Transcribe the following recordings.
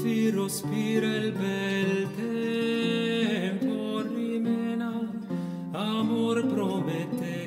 si rospira il bel tempo rimena amor promette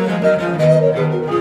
なるほど。